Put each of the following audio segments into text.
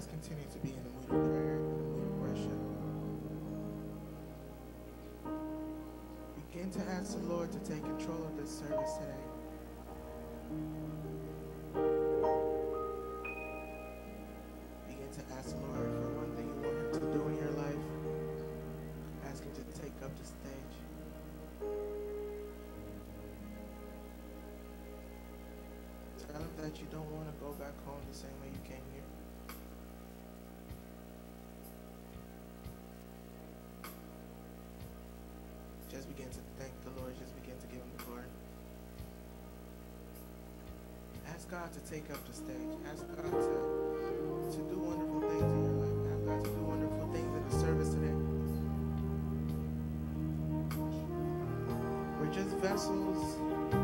guys continue to be in the mood of prayer, in the mood of worship, begin to ask the Lord to take control of this service today. Just begin to thank the Lord. Just begin to give Him the glory. Ask God to take up the stage. Ask God to, to do wonderful things in your life. Ask God to do wonderful things in the service today. We're just vessels.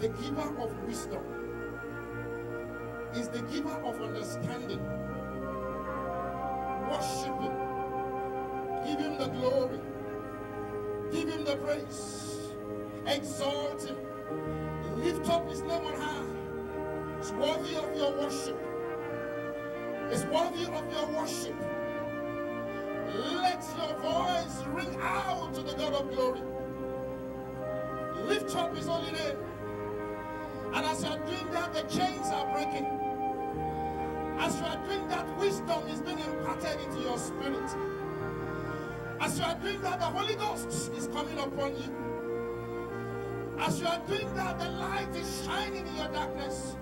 The giver of wisdom. Is the giver of understanding. Worship him. Give him the glory. Give him the praise. Exalt him. Lift up his name on high. It's worthy of your worship. It's worthy of your worship. Let your voice ring out to the God of glory. Lift up his holy name. Doing that, the chains are breaking. As you are doing that, wisdom is being imparted into your spirit. As you are doing that, the Holy Ghost is coming upon you. As you are doing that, the light is shining in your darkness.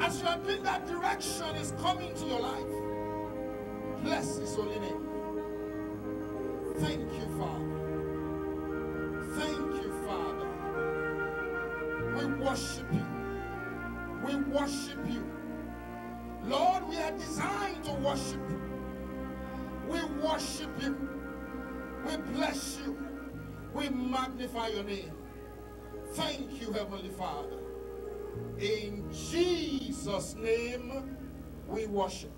As you are doing that, direction is coming to your life. Bless His holy name. Thank you, Father. Thank you, Father. We worship you. We worship you. Lord, we are designed to worship you. We worship you. We bless you. We magnify your name. Thank you, Heavenly Father. In Jesus' name, we worship.